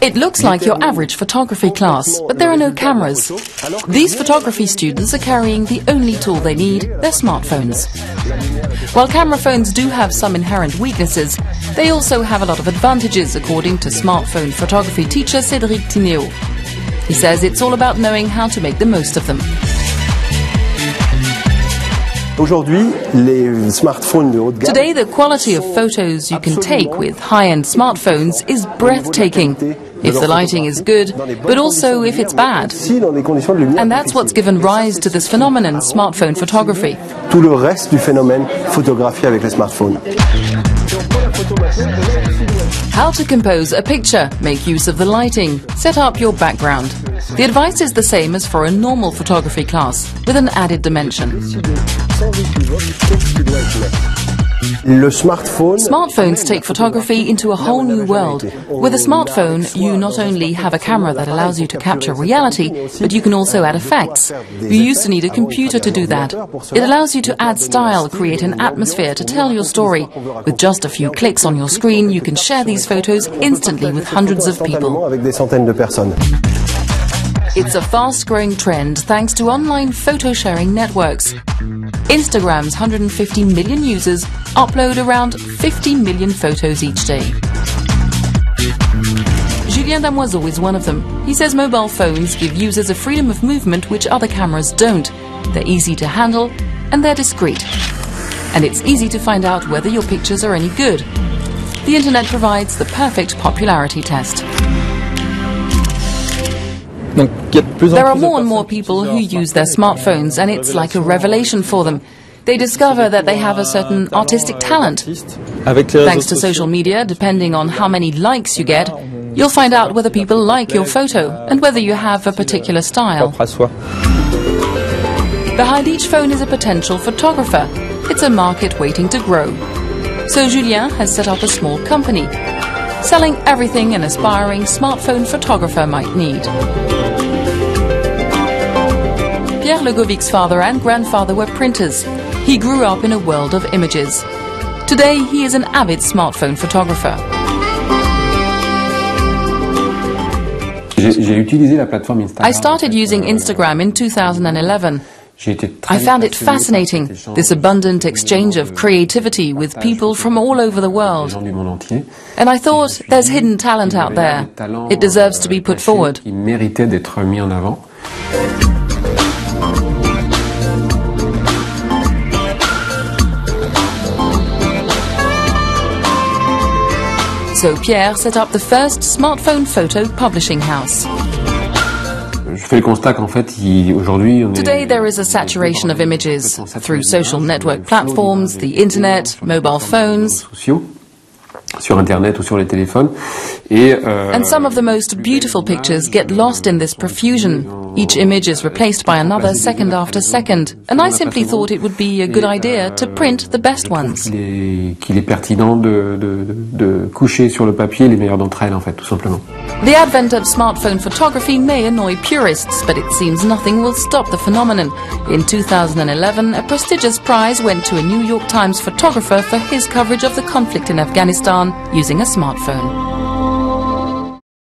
It looks like your average photography class, but there are no cameras. These photography students are carrying the only tool they need, their smartphones. While camera phones do have some inherent weaknesses, they also have a lot of advantages, according to smartphone photography teacher Cédric Tinéo. He says it's all about knowing how to make the most of them. Today, the quality of photos you can take with high-end smartphones is breathtaking. If the lighting is good, but also if it's bad. Si dans des conditions de lumière And that's what's given rise to this phenomenon, smartphone photography. tout le reste du phénomène photographie avec les smartphones. How to compose a picture, make use of the lighting, set up your background. The advice is the same as for a normal photography class, with an added dimension. Smartphones take photography into a whole new world. With a smartphone, you not only have a camera that allows you to capture reality, but you can also add effects. You used to need a computer to do that. It allows you to add style, create an atmosphere to tell your story. With just a few clicks on your screen, you can share these photos instantly with hundreds of people. It's a fast growing trend thanks to online photo sharing networks. Instagram's 150 million users upload around 50 million photos each day. Julien Damoiseau is one of them. He says mobile phones give users a freedom of movement which other cameras don't. They're easy to handle and they're discreet. And it's easy to find out whether your pictures are any good. The internet provides the perfect popularity test. There are more and more people who use their smartphones, and it's like a revelation for them. They discover that they have a certain artistic talent. Thanks to social media, depending on how many likes you get, you'll find out whether people like your photo and whether you have a particular style. propre à soi. Behind each phone is a potential photographer. It's a market waiting to grow. So Julien has set up a small company, selling everything an aspiring smartphone photographer might need. Pierre Legovic's father and grandfather were printers. He grew up in a world of images. Today, he is an avid smartphone photographer. J'ai j'ai utilisé la plateforme Instagram. I started using euh, Instagram in 2011. J'ai été très I found it fascinating, this abundant exchange of creativity with people from all over the world. gens du monde entier. And I thought, there's hidden talent out there. It deserves to euh, be put forward. So Pierre set up the first smartphone photo publishing house. Je fais le constat qu'en fait, il- aujourd'hui, on est- Today there is a saturation of images through social network platforms, the internet, mobile phones, sur Internet ou sur les téléphones. Et, euh, and some of the most beautiful pictures get lost in this profusion. Each image is replaced by another second after second, and I simply thought it would be a good idea to print the best ones. qu'il est, pertinent de, de, coucher sur le papier les meilleures d'entre elles, en fait, tout simplement. The advent of smartphone photography may annoy purists, but it seems nothing will stop the phenomenon. In 2011, a prestigious prize went to a New York Times photographer for his coverage of the conflict in Afghanistan using a smartphone.